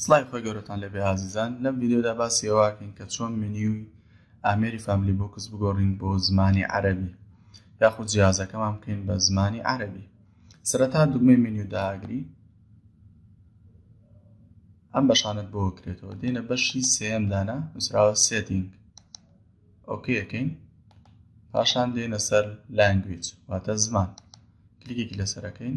سڵای خۆی گەورەتان لەبێ ئازیزان لەم ڤیددیودا باسی ئەوواکەین کە چۆن منیوی ئامێری فامیلی بۆکس بگۆڕین بۆ زمانی عەربی یاخود جیازەکەمان بکەین بە زمانی عەربی سەرەتا دوگمەی منیو داگری ئەم بەشانت بۆ کرێتەوە دێنە بەشی سێم دانا نووسراوە سێتینگ ئۆکیەکەین پاشان دێنە سەر لانگویج واتە زمان کلیکی لەسەرەکەین